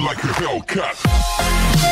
like a Hellcat.